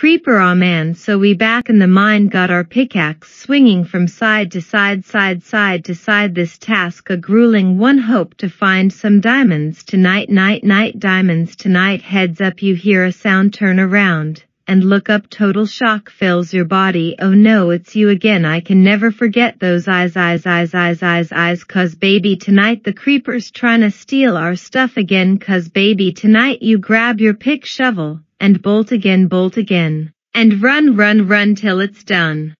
creeper aw man so we back in the mine got our pickaxe swinging from side to side side side to side. This task a grueling one hope to find some diamonds tonight night night diamonds tonight. Heads up you hear a sound turn around and look up. Total shock fills your body. Oh no it's you again. I can never forget those eyes eyes eyes eyes eyes eyes. Cause baby tonight the creepers tryna steal our stuff again. Cause baby tonight you grab your pick shovel and bolt again bolt again and run run run till it's done.